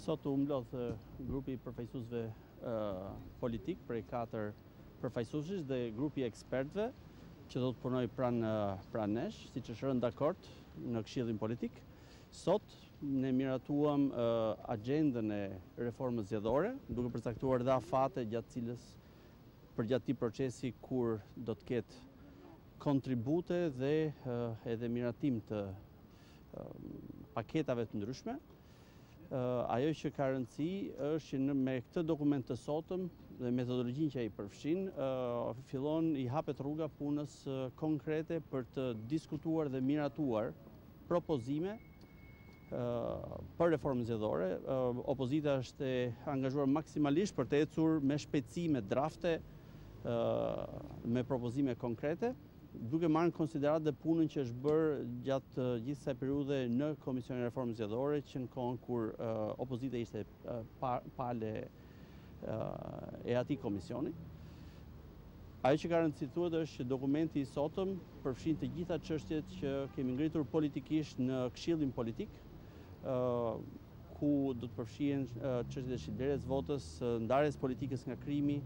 Sot u mblodh grupi i përfaqësuesve politik prej katër përfaqësuesish dhe grupi i ekspertëve që do të punojë pranë pranë nesh, siç është rënë dakord në Këshillin Politik. Sot Ne miratuam axhendën e Reformës Zgjedhore, duke përcaktuar dhe afate gjatë cilës përgjatë këtij procesi kur do të ketë kontribute dhe edhe miratim të paketave të ndryshme. Ajo që ka rëndësi është që me këtë dokument të sotëm dhe metodologjinë që ai përfshin, fillon i hapet rruga punës konkrete për të diskutuar dhe miratuar propozime për reformën zgjedhore. Opozita është e angazhuar maksimalisht për të ecur me shpejtësi me drafte, me propozime konkrete, duke marrë në konsideratë dhe punën që është bërë gjatë gjithë kësaj periudhe në Komisionin e Reformës Zgjedhore që në kohën kur opozita ishte palë e atij komisioni. Ajo që ka rëndësi të thuhet është që dokumenti i sotëm përfshin të gjitha çështjet që kemi ngritur politikisht në këshillin politik, ku do të përfshihen çështjet e shitblerjes votës, ndarjes politikës nga krimi,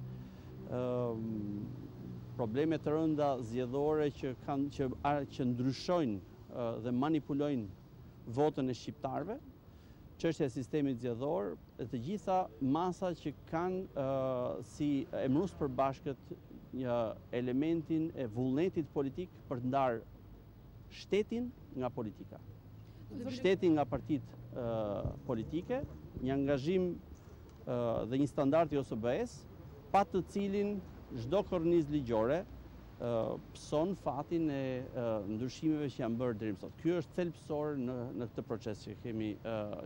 probleme të rënda zgjedhore që kanë që, që ndryshojnë dhe manipulojnë votën e shqiptarëve. çështja e sistemit zgjedhor, e të gjitha masa që kanë si emërues përbashkët një elementin e vullnetit politik për të ndarë shtetin nga politika. Shtetin nga partitë politike, një angazhim dhe një standard i OSBE-s, pa të cilin çdo kornizë ligjore pëson fatin e ndryshimeve që janë bërë deri më sot. Kjo është thelbësore në këtë proces që kemi,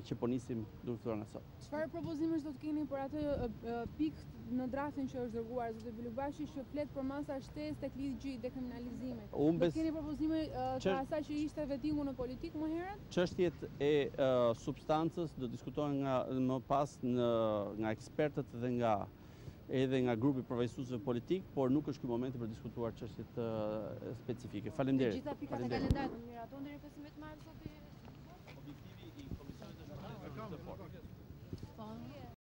që po nisim duke filluar nga sot. Çfarë propozimesh do të keni për atë pikë në draftin që është dërguar zoti Bylykbashi që flet për masa shtesë tek ligji i dekriminalizimit? Do të keni propozime të asaj që ishte vettingu në politikë më herët? Çështjet e substancës do të diskutohen më pas nga ekspertët dhe nga edhe nga grupi i përfaqësuesve politik, por nuk është ky momenti për të diskutuar çështjet specifike. Faleminderit. Të gjitha pikat e kalendarit do të miratohen deri 15 mars zoti. Objektivi i komisionit është të fortë. Po.